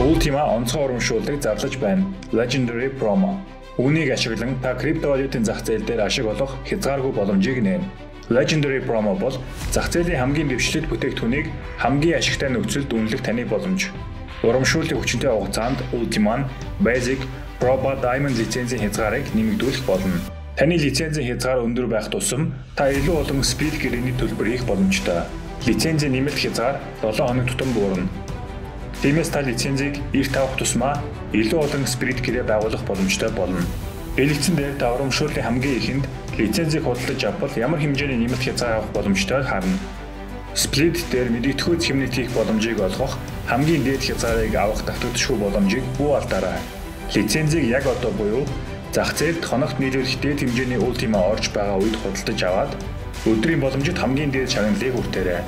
Ultima онцгой урамшууллыг зарлаж байна. Legendary Promo. Үүнийг ашиглан та криптовалютын зах зээл дээр ашиг олох хязгааргүй боломжийг нээн. Legendary Promo бол зах зээлийн хамгийн дэвшлэлт бүтээгдэхүүнийг хамгийн ашигтай нөхцөлд үнэлэх таны боломж. Урамшууллын хүчинтэй хугацаанд Ultima, Basic, Pro ба Diamond лицензийн хязгаарыг нэмэгдүүлэх болно. Таны лицензийн хязгаар өндөр байх тусам та илүү олон speed гэрээний төлбөр хийх боломжтой. Лицензийн нэмэлт хязгаар 7 хоног тутам буурна. Тиймээс та лицензийг эрт авах тусмаа илүү олон спирит гэрээ байгуулах боломжтой болно. Элэгцэн дээр та урамшууллын хамгийн ихэнд лицензийг худалдаж авбал ямар хэмжээний нэмэлт хязгаар авах боломжтой харна. Split дээр мэдээлэлгүй хэмнэлт хийх боломжийг олгох хамгийн дээд хязгаарыг авах давтагдшгүй боломжийг бүү алдаарай. Лицензийг яг одоо буюу зах зээлд хоногт нийлүүлэх дээд хэмжээний ультима орж байгаа үед худалдаж аваад өдрийн боломжит хамгийн дээд шагналыг хүртээрэй.